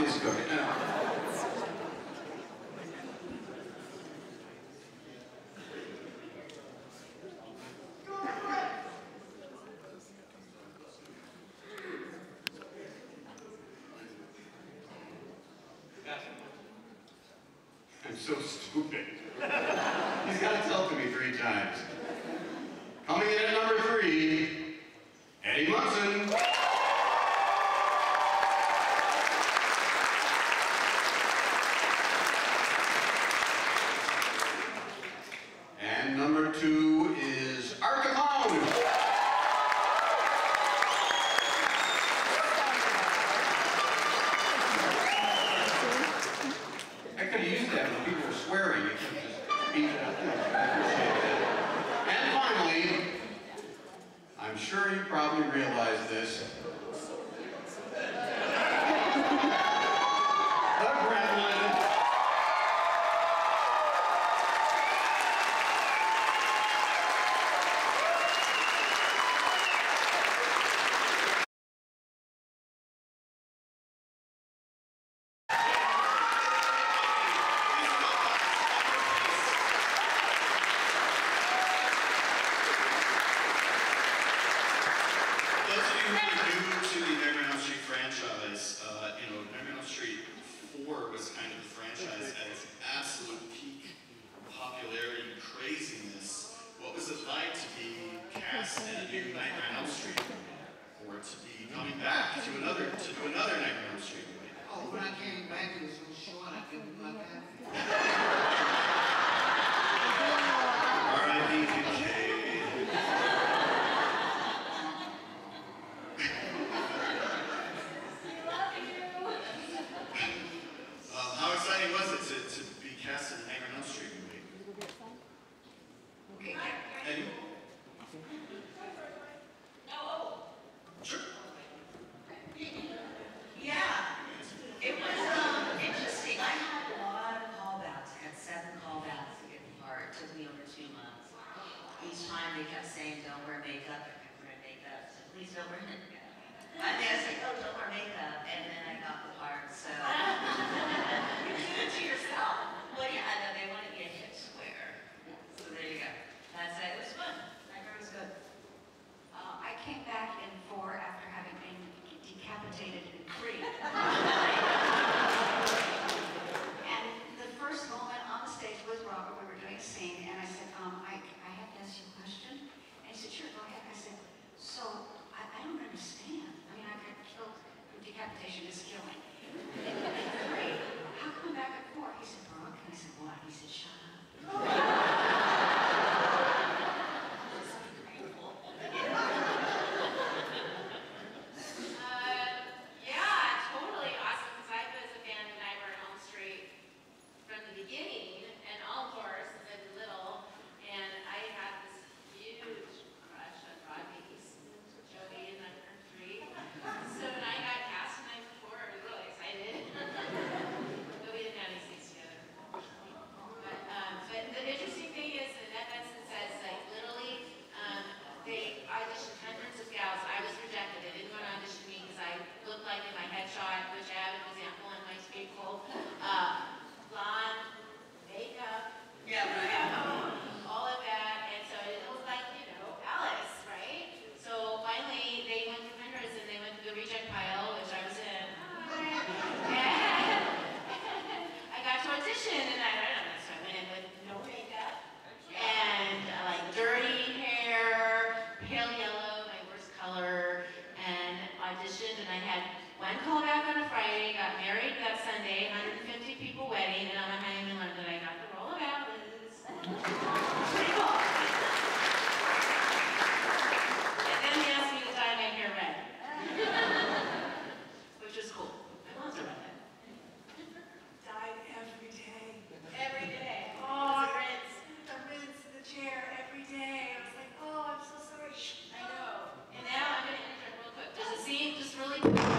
not this good. I'm so stupid. He's got to tell to me three times. Coming in at number three, Eddie Munson. sure you probably realize this. Nightmare on Elm Street, or to be coming back to another to do another Nightmare on Elm Street. Oh, when I came back, it was so short, I couldn't. time they kept saying, don't wear makeup, I kept wearing makeup. So please don't wear makeup. I think I was like, oh, don't wear makeup. And then I got the part, so you do it to yourself. beginning. had one call back on a Friday, got married that Sunday, 150 people wedding, and on a honeymoon that I got the role of Alice. pretty cool. Thank you.